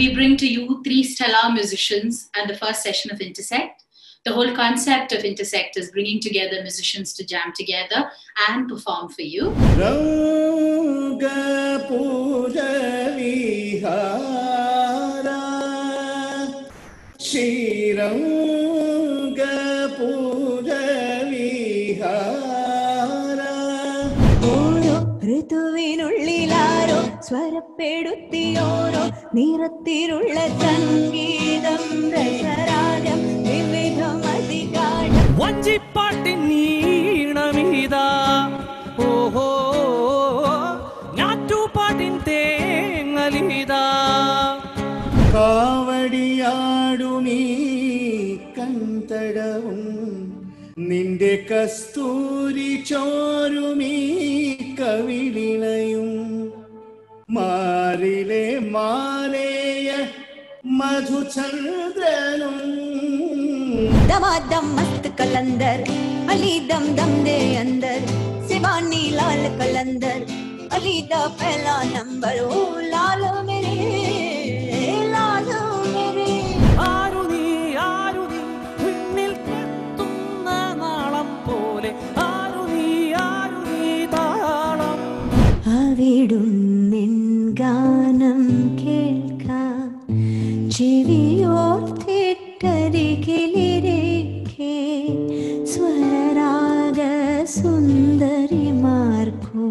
we bring to you three stellar musicians and the first session of Intersect. The whole concept of Intersect is bringing together musicians to jam together and perform for you. Vihara ഋതുവിനുള്ളിലാരോ സ്വരപ്പെടുത്തിയോരോ നിറത്തിലുള്ള സംഗീതം രസരാഗം വിവിധം അധികാരം വഞ്ചിപ്പാട്ടിൻ ഈണമിതാ. ഓഹോ ഞാറ്റുപാട്ടിൻ തേങ്ങലിതാ. കാവടിയാടുമീ കന്തടവും നിന്റെ കസ്തൂരി ചോരുമീ கவிழினையும் മാറിലെ മാറേയ മധുചന്ദ്രനും ദവാദം മസ്ത് കലന്ദർ അലി ദം ദം ദേ അന്തർ ശിവാനി ലാൽ കലന്ദർ അലി ദ പഹല നമ്പർ ഓ ലാൽ മേരേ അവിടും കേൾക്കാം ഗാനം കേൾക്കാം. സ്വരാഗ സുന്ദരിമാർക്കു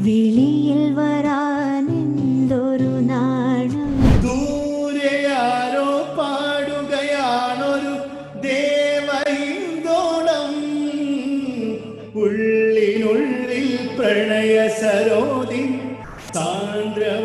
വിളിയിൽ വരാൻ എന്തൊരു നാണം ദൂരെയാരോ പാടുകയാണൊരു ദേവഹിന്ദോളം. ഉള്ളിനുള്ളിൽ सरोदि सान्द्र